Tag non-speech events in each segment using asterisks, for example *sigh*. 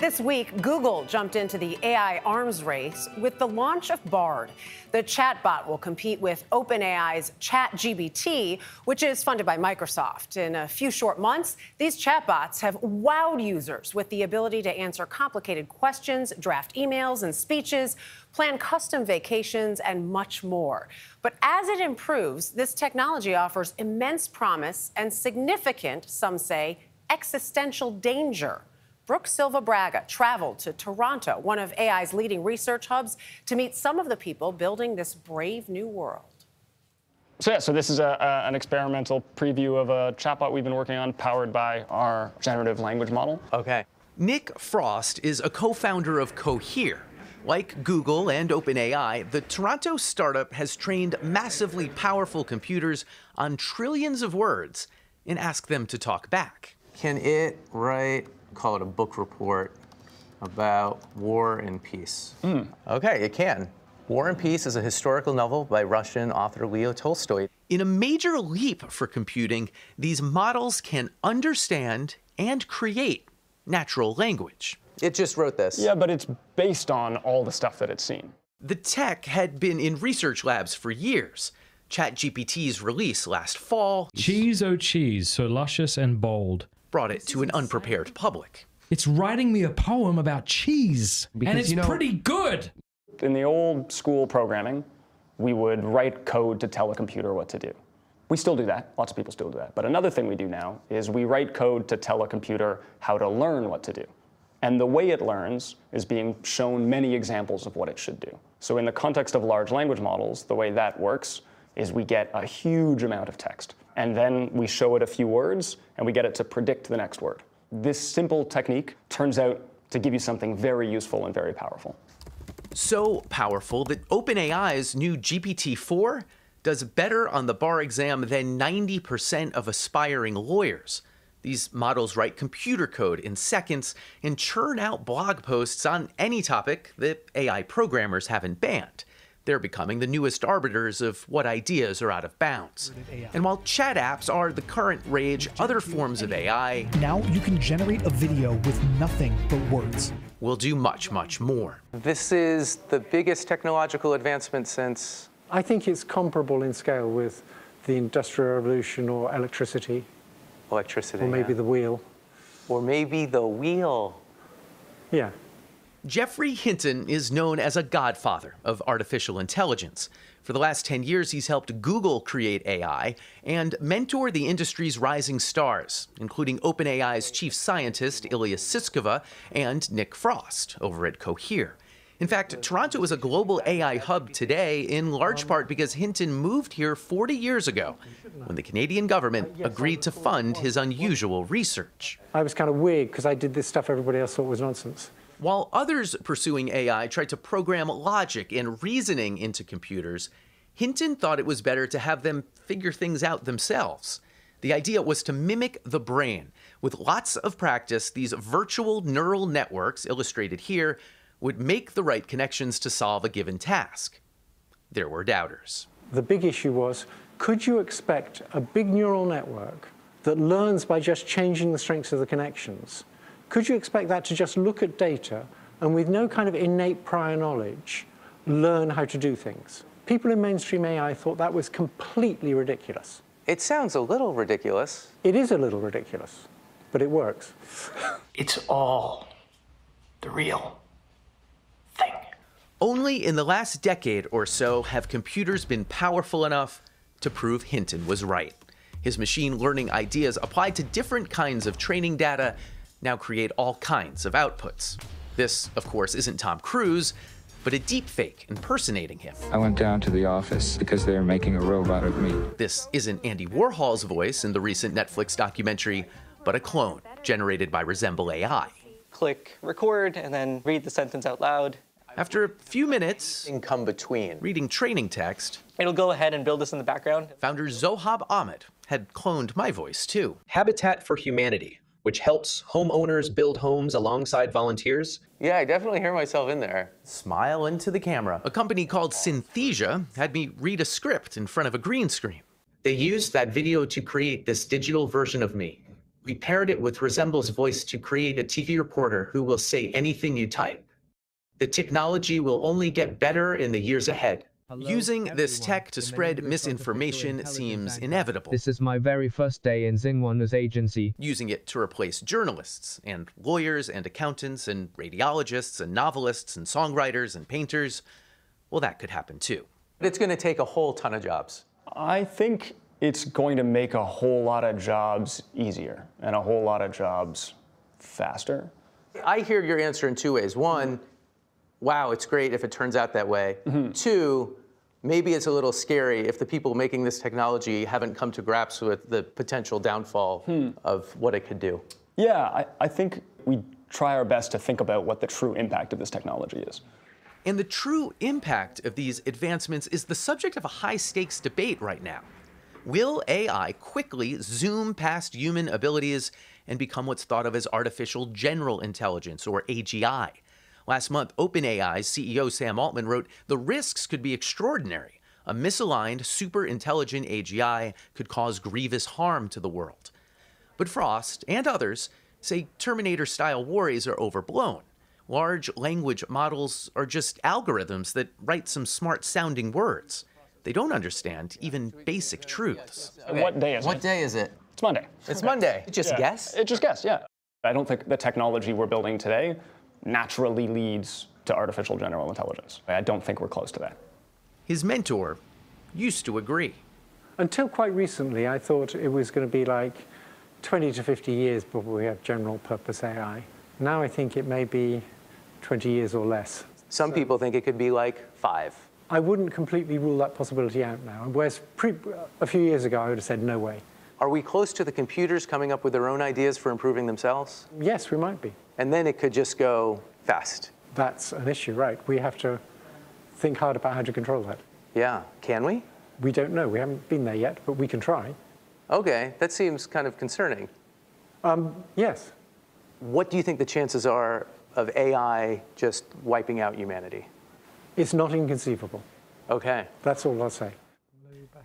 This week, Google jumped into the AI arms race with the launch of Bard. The chatbot will compete with OpenAI's ChatGPT, which is funded by Microsoft. In a few short months, these chatbots have wowed users with the ability to answer complicated questions, draft emails and speeches, plan custom vacations, and much more. But as it improves, this technology offers immense promise and significant, some say, existential danger. Brook Silva Braga traveled to Toronto, one of AI's leading research hubs, to meet some of the people building this brave new world. So yeah, so this is a, a, an experimental preview of a chatbot we've been working on powered by our generative language model. Okay. Nick Frost is a co-founder of Cohere. Like Google and OpenAI, the Toronto startup has trained massively powerful computers on trillions of words and asked them to talk back. Can it write call it a book report about war and peace. Mm. Okay, it can. War and Peace is a historical novel by Russian author Leo Tolstoy. In a major leap for computing, these models can understand and create natural language. It just wrote this. Yeah, but it's based on all the stuff that it's seen. The tech had been in research labs for years. ChatGPT's release last fall. Cheese, oh cheese, so luscious and bold brought it to an unprepared public. It's writing me a poem about cheese, because, and it's you know, pretty good. In the old school programming, we would write code to tell a computer what to do. We still do that. Lots of people still do that. But another thing we do now is we write code to tell a computer how to learn what to do. And the way it learns is being shown many examples of what it should do. So in the context of large language models, the way that works is we get a huge amount of text and then we show it a few words, and we get it to predict the next word. This simple technique turns out to give you something very useful and very powerful. So powerful that OpenAI's new GPT-4 does better on the bar exam than 90% of aspiring lawyers. These models write computer code in seconds and churn out blog posts on any topic that AI programmers haven't banned. They're becoming the newest arbiters of what ideas are out of bounds. And while chat apps are the current rage, other forms of AI now you can generate a video with nothing but words. Will do much, much more. This is the biggest technological advancement since. I think it's comparable in scale with the Industrial Revolution or electricity. Electricity. Or maybe yeah. the wheel. Or maybe the wheel. Yeah. Geoffrey Hinton is known as a godfather of artificial intelligence. For the last 10 years, he's helped Google create AI and mentor the industry's rising stars, including OpenAI's chief scientist, Ilya Sutskever, and Nick Frost over at Cohere. In fact, Toronto is a global AI hub today, in large part because Hinton moved here 40 years ago when the Canadian government agreed to fund his unusual research. I was kind of weird because I did this stuff everybody else thought was nonsense. While others pursuing AI tried to program logic and reasoning into computers, Hinton thought it was better to have them figure things out themselves. The idea was to mimic the brain. With lots of practice, these virtual neural networks, illustrated here, would make the right connections to solve a given task. There were doubters. The big issue was, could you expect a big neural network that learns by just changing the strengths of the connections could you expect that to just look at data and with no kind of innate prior knowledge, learn how to do things? People in mainstream AI thought that was completely ridiculous. It sounds a little ridiculous. It is a little ridiculous, but it works. *laughs* it's all the real thing. Only in the last decade or so have computers been powerful enough to prove Hinton was right. His machine learning ideas applied to different kinds of training data now create all kinds of outputs. This, of course, isn't Tom Cruise, but a deepfake impersonating him. I went down to the office because they were making a robot of me. This isn't Andy Warhol's voice in the recent Netflix documentary, but a clone generated by Resemble AI. Click record and then read the sentence out loud. After a few minutes, come between reading training text, it'll go ahead and build this in the background. Founder Zohaib Ahmed had cloned my voice too. Habitat for Humanity which helps homeowners build homes alongside volunteers. Yeah, I definitely hear myself in there. Smile into the camera. A company called Synthesia had me read a script in front of a green screen. They used that video to create this digital version of me. We paired it with Resemble's voice to create a TV reporter who will say anything you type. The technology will only get better in the years ahead. Using this tech to spread misinformation seems inevitable. This is my very first day in Xinhua News Agency. Using it to replace journalists and lawyers and accountants and radiologists and novelists and songwriters and painters, well, that could happen too. It's going to take a whole ton of jobs. I think it's going to make a whole lot of jobs easier and a whole lot of jobs faster. I hear your answer in two ways. One, wow, it's great if it turns out that way. Mm-hmm. Two, maybe it's a little scary if the people making this technology haven't come to grips with the potential downfall hmm. of what it could do. Yeah, I, I think we try our best to think about what the true impact of this technology is. And the true impact of these advancements is the subject of a high stakes debate right now. Will AI quickly zoom past human abilities and become what's thought of as artificial general intelligence, or AGI? Last month, OpenAI's CEO Sam Altman wrote the risks could be extraordinary. A misaligned, super intelligent AGI could cause grievous harm to the world. But Frost and others say Terminator style worries are overblown. Large language models are just algorithms that write some smart sounding words. They don't understand even basic truths. Okay. What day is what it? What day is it? It's Monday. It's Monday. It Just yeah. guess? It just guess, yeah. I don't think the technology we're building today naturally leads to artificial general intelligence. I don't think we're close to that. His mentor used to agree. Until quite recently, I thought it was going to be like 20 to 50 years before we have general purpose AI. Now I think it may be 20 years or less. Some so, people think it could be like five. I wouldn't completely rule that possibility out now. Whereas pre, a few years ago, I would have said no way. Are we close to the computers coming up with their own ideas for improving themselves? Yes, we might be. And then it could just go fast. That's an issue, right? We have to think hard about how to control that. Yeah. Can we? We don't know. We haven't been there yet, but we can try. Okay. That seems kind of concerning. Um, yes. What do you think the chances are of AI just wiping out humanity? It's not inconceivable. Okay. That's all I'll say.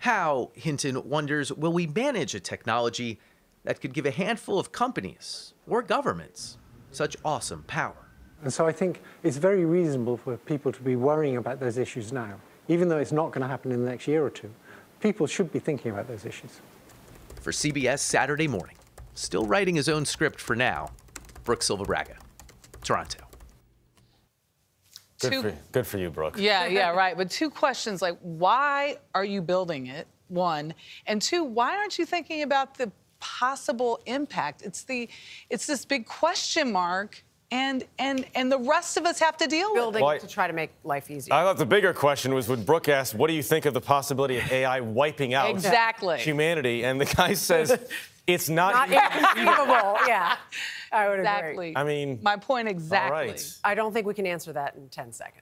How, Hinton wonders, will we manage a technology that could give a handful of companies or governments such awesome power? And so I think it's very reasonable for people to be worrying about those issues now. Even though it's not going to happen in the next year or two, people should be thinking about those issues. For CBS Saturday Morning, still writing his own script for now, Brook Silva Braga, Toronto. Good, two, for, good for you, Brook. *laughs* Yeah, yeah, right. But two questions like, why are you building it? One. And two, why aren't you thinking about the possible impact? It's the it's this big question mark and and and the rest of us have to deal Building with it. to try to make life easier. I thought the bigger question was when Brook asked, "What do you think of the possibility of AI wiping out exactly. humanity?" And the guy says, *laughs* "It's not, not inconceivable." *laughs* yeah, I would exactly. agree. I mean, my point exactly. I don't think we can answer that in 10 seconds.